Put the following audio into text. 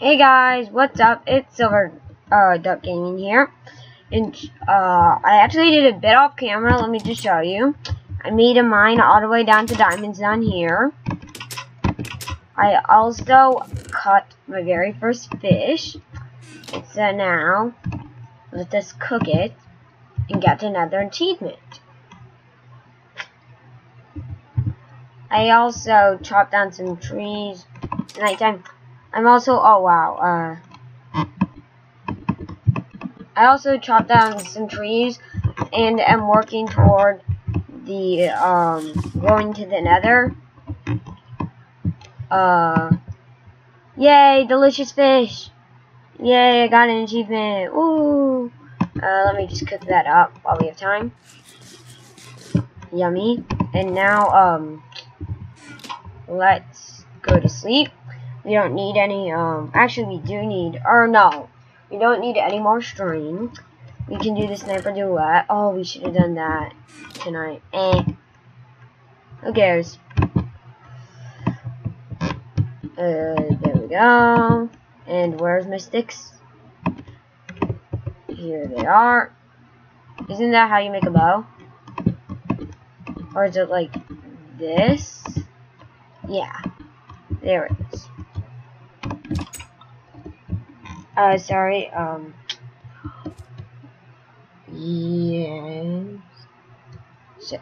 Hey guys, what's up? It's Silver uh, Duck Gaming here. And uh, I actually did a bit off camera. Let me just show you. I made a mine all the way down to diamonds down here. I also caught my very first fish. So now, let us cook it and get another achievement. I also chopped down some trees. Nighttime. I'm also, oh wow, uh, I also chopped down some trees and am working toward the, um, going to the nether. Uh, yay, delicious fish. Yay, I got an achievement. Ooh. Uh, let me just cook that up while we have time. Yummy. And now, um, let's go to sleep. We don't need any, um, actually we do need, or no, we don't need any more string. We can do the sniper duel. Oh, we should have done that tonight. Eh. Who cares? Uh, there we go. And where's my sticks? Here they are. Isn't that how you make a bow? Or is it like this? Yeah. There it is. Uh, sorry, um. Yes. So.